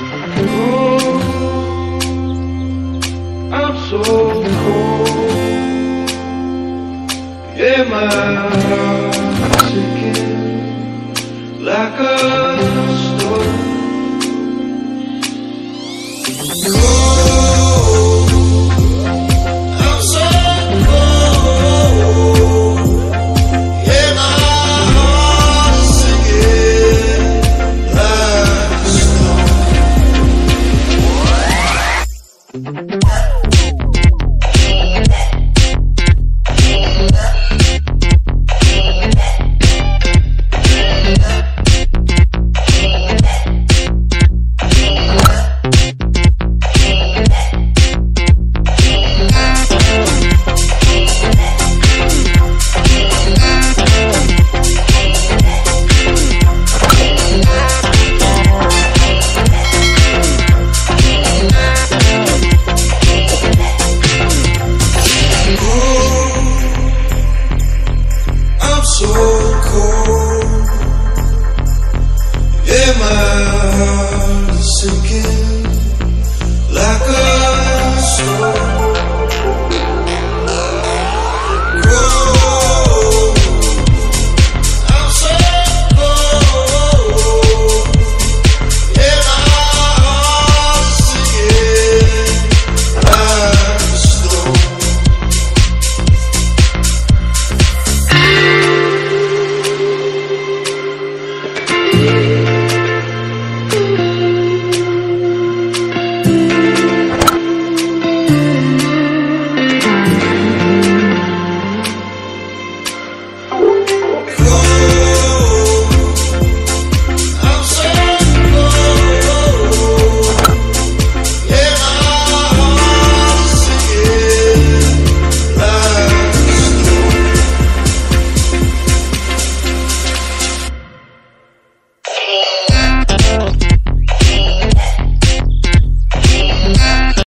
Oh, I'm so cold. Yeah, my like a stone. Música